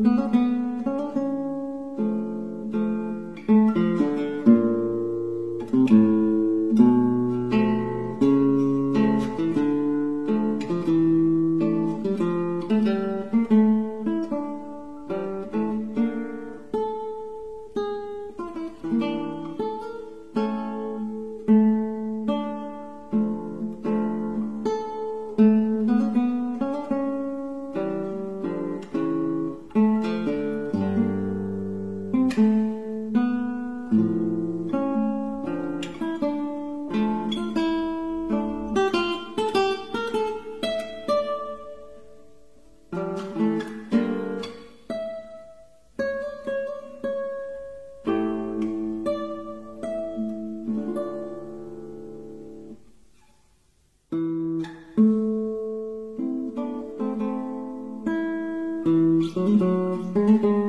Thank うん。